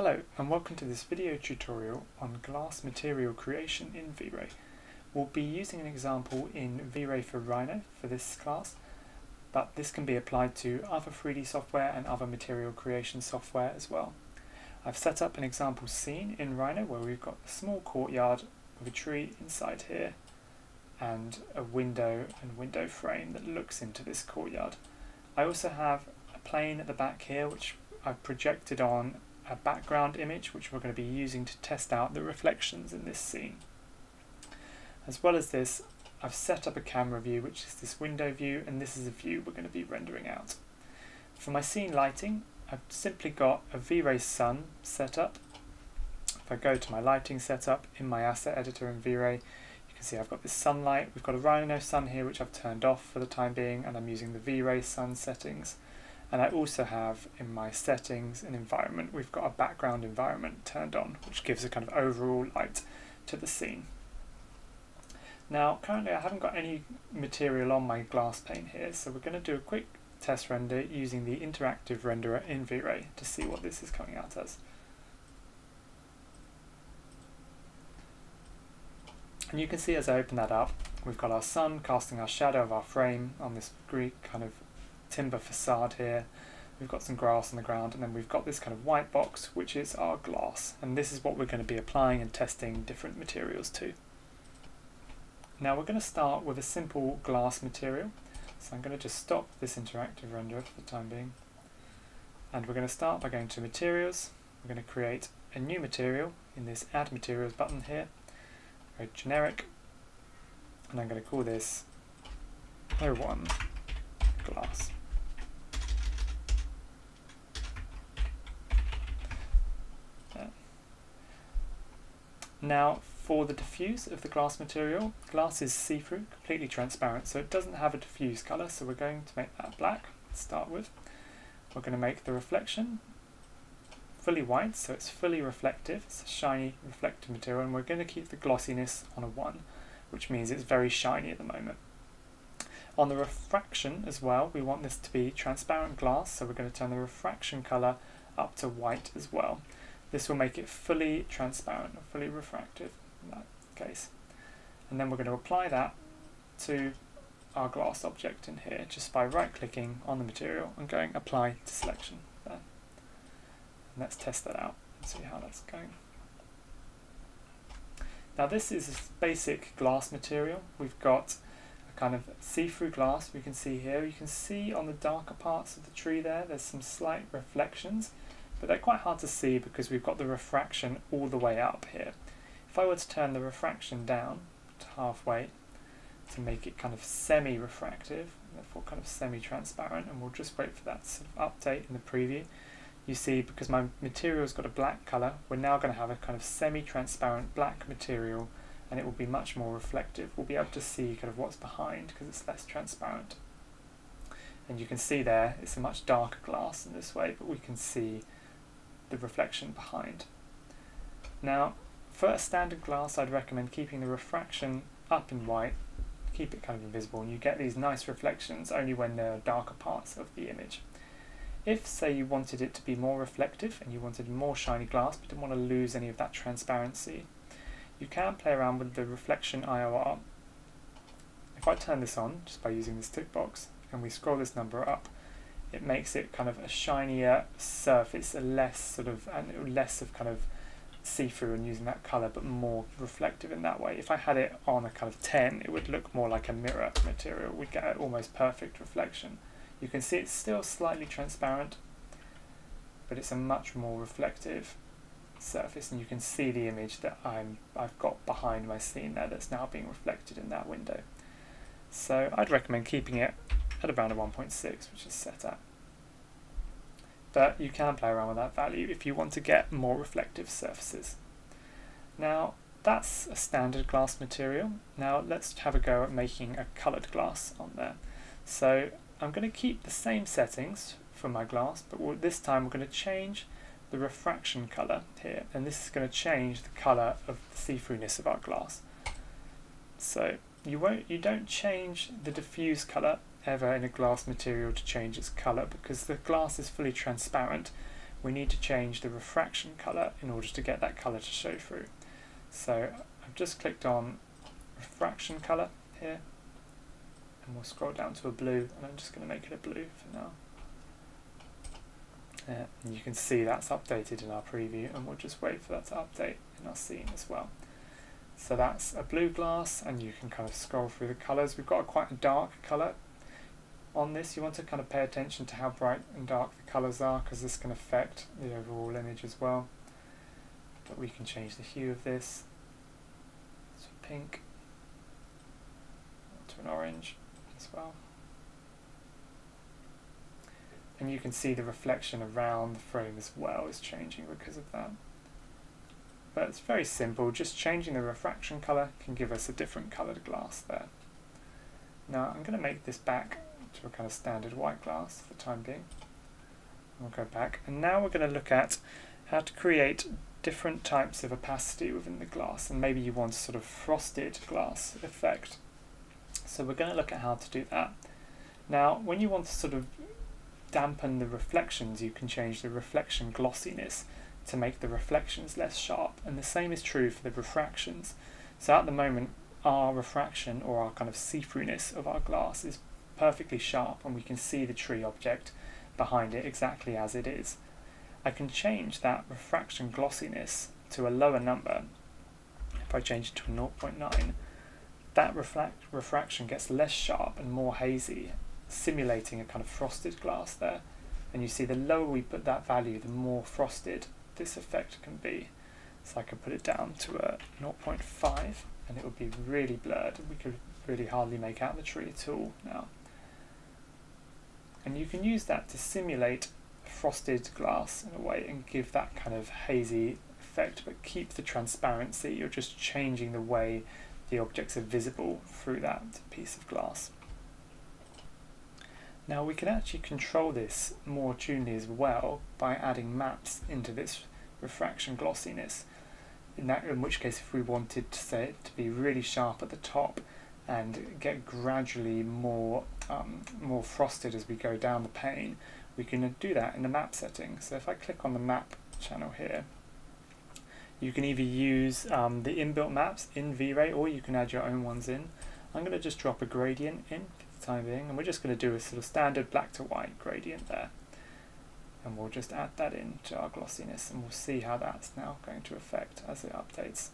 Hello and welcome to this video tutorial on glass material creation in V-Ray. We'll be using an example in V-Ray for Rhino for this class, but this can be applied to other 3D software and other material creation software as well. I've set up an example scene in Rhino where we've got a small courtyard with a tree inside here and a window and window frame that looks into this courtyard. I also have a plane at the back here which I've projected on a background image which we're going to be using to test out the reflections in this scene. As well as this, I've set up a camera view which is this window view and this is a view we're going to be rendering out. For my scene lighting, I've simply got a V-Ray Sun set up. If I go to my lighting setup in my asset editor in V-Ray, you can see I've got this sunlight. We've got a Rhino sun here which I've turned off for the time being and I'm using the V-Ray Sun settings. And I also have in my settings and environment, we've got a background environment turned on, which gives a kind of overall light to the scene. Now, currently I haven't got any material on my glass pane here, so we're going to do a quick test render using the interactive renderer in V-Ray to see what this is coming out as. And you can see as I open that up, we've got our sun casting our shadow of our frame on this Greek kind of timber facade here. We've got some grass on the ground and then we've got this kind of white box which is our glass. And this is what we're going to be applying and testing different materials to. Now we're going to start with a simple glass material. So I'm going to just stop this interactive renderer for the time being. And we're going to start by going to materials. We're going to create a new material in this add materials button here. Very generic. And I'm going to call this O1 glass Now for the diffuse of the glass material, glass is see-through, completely transparent, so it doesn't have a diffuse colour, so we're going to make that black to start with. We're going to make the reflection fully white, so it's fully reflective, it's a shiny reflective material, and we're going to keep the glossiness on a 1, which means it's very shiny at the moment. On the refraction as well, we want this to be transparent glass, so we're going to turn the refraction colour up to white as well. This will make it fully transparent or fully refractive in that case. And then we're going to apply that to our glass object in here just by right clicking on the material and going apply to selection there. And let's test that out and see how that's going. Now this is a basic glass material. We've got a kind of see-through glass we can see here. You can see on the darker parts of the tree there, there's some slight reflections but they're quite hard to see because we've got the refraction all the way up here. If I were to turn the refraction down to halfway to make it kind of semi-refractive, therefore kind of semi-transparent, and we'll just wait for that to update in the preview, you see because my material's got a black colour, we're now going to have a kind of semi-transparent black material and it will be much more reflective. We'll be able to see kind of what's behind because it's less transparent. And you can see there, it's a much darker glass in this way, but we can see the reflection behind. Now, for a standard glass, I'd recommend keeping the refraction up in white, keep it kind of invisible, and you get these nice reflections only when there are darker parts of the image. If, say, you wanted it to be more reflective and you wanted more shiny glass but didn't want to lose any of that transparency, you can play around with the reflection IOR. If I turn this on, just by using this tick box, and we scroll this number up, it makes it kind of a shinier surface, a less sort of and less of kind of see-through and using that color, but more reflective in that way. If I had it on a kind of 10, it would look more like a mirror material. We'd get almost perfect reflection. You can see it's still slightly transparent, but it's a much more reflective surface, and you can see the image that I'm I've got behind my scene there that's now being reflected in that window. So I'd recommend keeping it at around a 1.6, which is set at. But you can play around with that value if you want to get more reflective surfaces. Now, that's a standard glass material. Now let's have a go at making a coloured glass on there. So I'm going to keep the same settings for my glass, but this time we're going to change the refraction colour here, and this is going to change the colour of the see-throughness of our glass. So you won't, you don't change the diffuse colour ever in a glass material to change its colour because the glass is fully transparent we need to change the refraction colour in order to get that colour to show through. So I've just clicked on refraction colour here and we'll scroll down to a blue and I'm just going to make it a blue for now. Yeah, and you can see that's updated in our preview and we'll just wait for that to update in our scene as well. So that's a blue glass and you can kind of scroll through the colours. We've got quite a dark colour on this. You want to kind of pay attention to how bright and dark the colours are because this can affect the overall image as well. But we can change the hue of this to pink to an orange as well. And you can see the reflection around the frame as well is changing because of that. But it's very simple, just changing the refraction colour can give us a different coloured glass there. Now I'm going to make this back to a kind of standard white glass for the time being. We'll go back and now we're going to look at how to create different types of opacity within the glass and maybe you want a sort of frosted glass effect. So we're going to look at how to do that. Now when you want to sort of dampen the reflections you can change the reflection glossiness to make the reflections less sharp and the same is true for the refractions. So at the moment our refraction or our kind of see-throughness of our glass is perfectly sharp and we can see the tree object behind it exactly as it is. I can change that refraction glossiness to a lower number. If I change it to 0.9, that reflect, refraction gets less sharp and more hazy, simulating a kind of frosted glass there. And you see the lower we put that value, the more frosted this effect can be. So I could put it down to a 0.5 and it would be really blurred. We could really hardly make out the tree at all now. And you can use that to simulate frosted glass in a way and give that kind of hazy effect but keep the transparency. You're just changing the way the objects are visible through that piece of glass. Now we can actually control this more tunely as well by adding maps into this refraction glossiness. In, that, in which case if we wanted to say it to be really sharp at the top and get gradually more um, more frosted as we go down the pane, we can do that in the map setting. So if I click on the map channel here, you can either use um, the inbuilt maps in V-Ray or you can add your own ones in. I'm going to just drop a gradient in for the time being and we're just going to do a sort of standard black to white gradient there. And we'll just add that in to our glossiness and we'll see how that's now going to affect as it updates.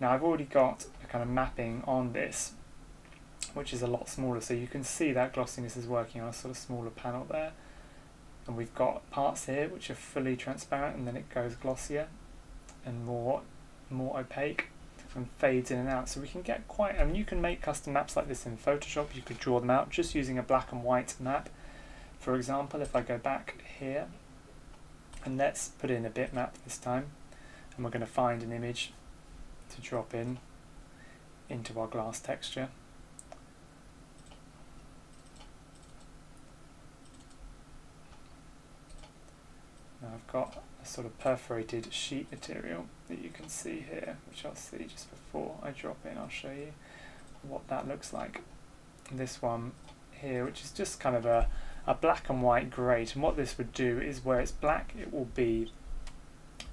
Now I've already got a kind of mapping on this which is a lot smaller. So you can see that glossiness is working on a sort of smaller panel there. And we've got parts here which are fully transparent and then it goes glossier and more more opaque and fades in and out. So we can get quite I mean you can make custom maps like this in Photoshop. You could draw them out just using a black and white map. For example if I go back here and let's put in a bitmap this time and we're going to find an image to drop in into our glass texture I've got a sort of perforated sheet material that you can see here, which I'll see just before I drop in, I'll show you what that looks like. This one here, which is just kind of a, a black and white grate, and what this would do is where it's black it will be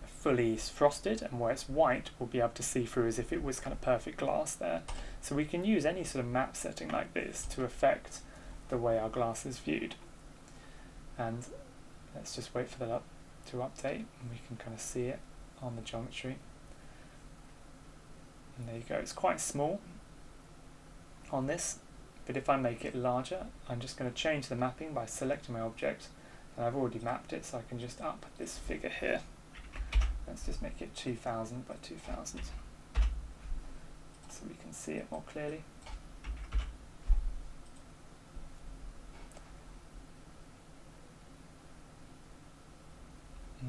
fully frosted and where it's white we'll be able to see through as if it was kind of perfect glass there. So we can use any sort of map setting like this to affect the way our glass is viewed. And let's just wait for that to update and we can kind of see it on the geometry. And there you go, it's quite small on this, but if I make it larger, I'm just going to change the mapping by selecting my object, and I've already mapped it, so I can just up this figure here. Let's just make it 2000 by 2000, so we can see it more clearly.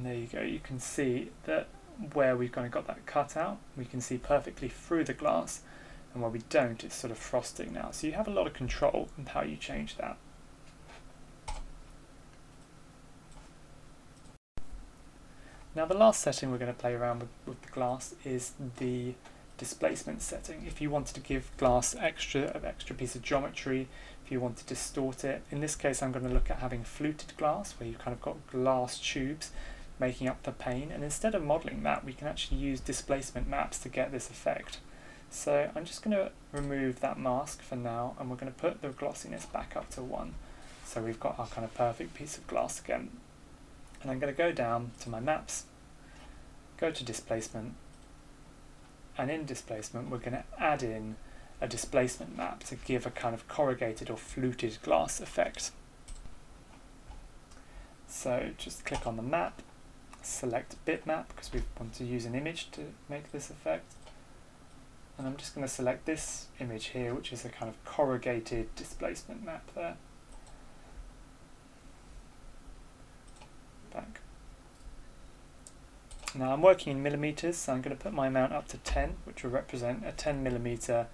And there you go, you can see that where we've kind of got that cut out, we can see perfectly through the glass, and where we don't, it's sort of frosting now. So you have a lot of control in how you change that. Now the last setting we're going to play around with, with the glass is the displacement setting. If you wanted to give glass extra an extra piece of geometry, if you want to distort it, in this case I'm going to look at having fluted glass where you've kind of got glass tubes making up the pane and instead of modelling that we can actually use displacement maps to get this effect. So I'm just going to remove that mask for now and we're going to put the glossiness back up to 1. So we've got our kind of perfect piece of glass again. And I'm going to go down to my maps, go to displacement, and in displacement we're going to add in a displacement map to give a kind of corrugated or fluted glass effect. So just click on the map, select bitmap because we want to use an image to make this effect. And I'm just going to select this image here, which is a kind of corrugated displacement map there. Back. Now I'm working in millimeters, so I'm going to put my amount up to 10, which will represent a 10 millimeter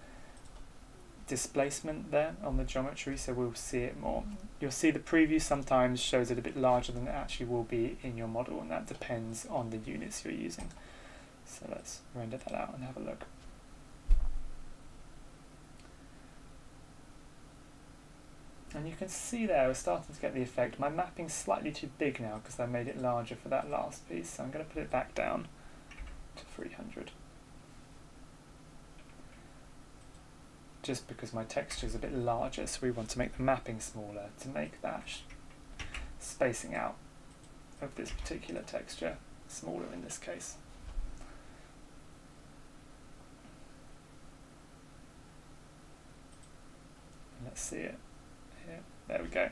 displacement there on the geometry, so we'll see it more. You'll see the preview sometimes shows it a bit larger than it actually will be in your model, and that depends on the units you're using. So let's render that out and have a look. And you can see there, we're starting to get the effect. My mapping's slightly too big now because I made it larger for that last piece, so I'm going to put it back down to 300. Just because my texture is a bit larger, so we want to make the mapping smaller to make that spacing out of this particular texture smaller in this case. Let's see it. There we go.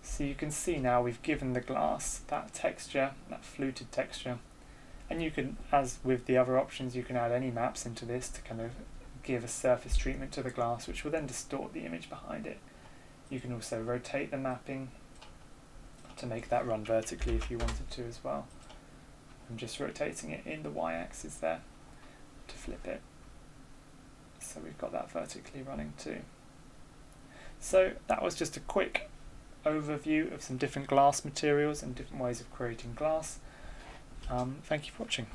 So you can see now we've given the glass that texture, that fluted texture. And you can, as with the other options, you can add any maps into this to kind of give a surface treatment to the glass, which will then distort the image behind it. You can also rotate the mapping to make that run vertically if you wanted to as well. I'm just rotating it in the y-axis there to flip it. So we've got that vertically running too. So that was just a quick overview of some different glass materials and different ways of creating glass. Um, thank you for watching.